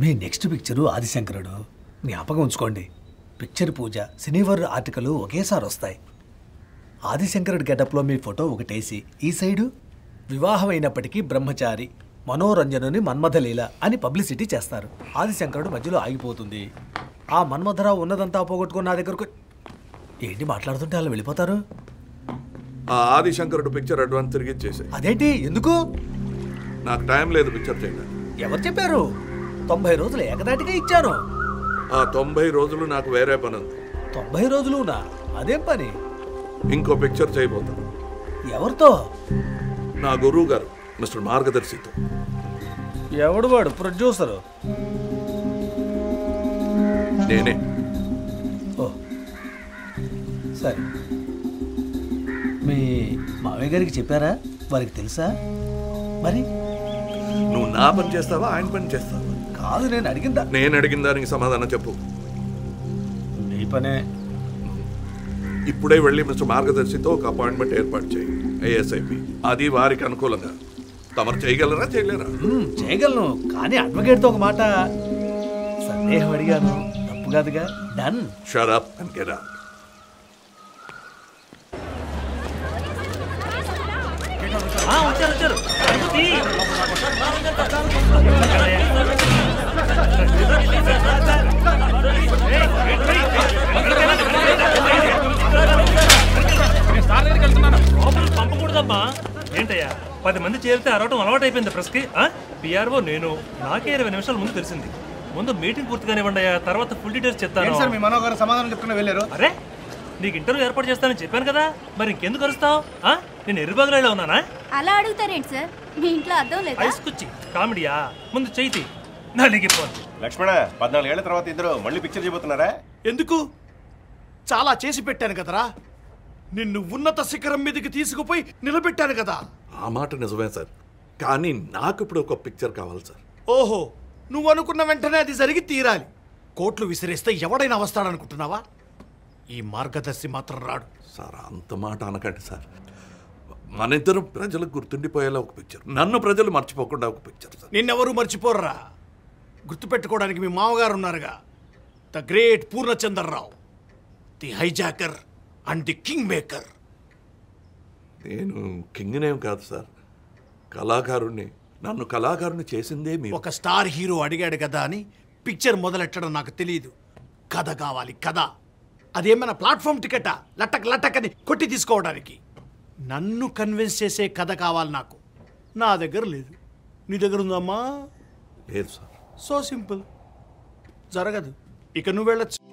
మీ next picture ఆదిశంకరుడు. జ్ఞాపకం ఉంచుకోండి. Picture పూజ శనివారం ఆర్టికలు ఒకేసారి వస్తాయి. ఆదిశంకరుడి గెటప్లో మీ ఫోటో ఒకటేసి ఈ సైడు వివాహం అయినప్పటికీ బ్రహ్మచారి మనోరంజనుని మన్మథలీల అని పబ్లిసిటీ చేస్తారు. ఆదిశంకరుడు మధ్యలో ఆగిపోతుంది. ఆ మన్మథరావు ఉన్నదంతా పోగొట్టుకుని నా దగ్గరకు ఏంటి మాట్లాడుతుంటే అలా వెళ్ళిపోతారు? ఆ ఆదిశంకరుడు పిక్చర్ అడ్వాన్స్ తిరిగి ఇచ్చేసాయి. అదేంటి? ఎందుకు? నాకు టైం లేదు పిక్చర్ చేయడానికి. ఎవరు చెప్పారు? తొంభై రోజులు ఏకదాటిగా ఇచ్చాను. ఆ తొంభై రోజులు నాకు వేరే పని ఉంది. తొంభై రోజులునా? అదేం పని? ఇంకో పిక్చర్ చేయబోతాను ఎవరితో? నా గురువు గారు మిస్టర్ మార్గదర్శితో. ఎవడు వాడు? ప్రొడ్యూసరు నేనే. ఓ సరే. మీ మామయ్య గారికి చెప్పారా? వారికి తెలుసా? మరి? నువ్వు నా పని చేస్తావా? ఆయన పని చేస్తావా? కాదు నేను అడిగిందా? నేను అడిగిన దానికి సమాధానం చెప్పు. నీ పనే. ఇప్పుడే వెళ్ళి మిస్టర్ మార్గదర్శితో ఒక అపాయింట్మెంట్ ఏర్పాటు చేయి ఏఎస్ఐపి అది వారికి అనుకూలంగా. తమరు చేయగలరా చేయలేరా? చేయగలను కానీ అడ్వకేట్తో ఒక మాట. సందేహం అడిగాను తప్పు కాదుగా. Done. Shut up and get out వచ్చారు వచ్చారు. పంపకూడదమ్మా. ఏంటయ్యా? పది మంది చేరితే అరవటం అలవాటు అయిపోయింది ప్రెస్కి పిఆర్ఓ నేను. నాకే ఇరవై నిమిషాల ముందు తెలిసింది. ముందు మీటింగ్ పూర్తిగానివ్వండి అయ్యా తర్వాత ఫుల్ డీటెయిల్స్ చెప్తాను. సార్ మీ మనోగారు సమాధానం చెప్తున్నా వెళ్ళారు? అరే నీకు ఇంటర్వ్యూ ఏర్పాటు చేస్తానని చెప్పాను కదా మరి ఇంకెందుకు అరుస్తావు? నేను ఎరుబాగులో ఉన్నానా? అలా అడుగుతారేంటి సార్? మీ ఇంట్లో అర్థం లేదా? ఐస్ కుచ్చి కామెడీయా? ముందు చేతి నలిగిపోద్ది లక్ష్మణ పద్నాలుగేళ్ళ తర్వాత ఇద్దరు మళ్ళీ పిక్చర్ చేయబోతున్నారా? ఎందుకు? చాలా చేసి పెట్టాను కదరా. నిన్ను ఉన్నత శిఖరం మీదకి తీసుకుపోయి నిలబెట్టాను కదా. ఆ మాట నిజమే సార్. కానీ నాకు ఇప్పుడు ఒక పిక్చర్ కావాలి సార్. ఓహో నువ్వు అనుకున్న వెంటనే అది జరిగి తీరాలి. కోట్లు విసిరేస్తే ఎవడైనా వస్తాడనుకుంటున్నావా? ఈ మార్గదర్శి మాత్రం రాడు. సార్ అంత మాట అనకండి సార్. మన ఇద్దరం ప్రజలకు గుర్తుండిపోయేలా ఒక పిక్చర్ నన్ను ప్రజలు మర్చిపోకుండా ఒక పిక్చర్ సార్. నిన్నెవరూ మర్చిపోర్రా? గుర్తుపెట్టుకోవడానికి మీ మామగారు ఉన్నారుగా. The great Purnachandrarao the hijacker and the king maker నేను కింగ్నేం కాదు సార్. కళాకారుణ్ణి నన్ను కళాకారుని చేసిందే మీ ఒక స్టార్ హీరో అడిగాడు కదా అని పిక్చర్ మొదలెట్టడం నాకు తెలియదు. కథ కావాలి కథ. అదేమైనా ప్లాట్ఫామ్ టికెటా? లటక్ లటక్ అని కొట్టి తీసుకోవడానికి. నన్ను కన్విన్స్ చేసే కథ కావాలి నాకు. నా దగ్గర లేదు. నీ దగ్గర ఉందమ్మా? లేదు సార్. సో సింపుల్ జరగదు. ఇక నువ్వు వెళ్ళచ్చు.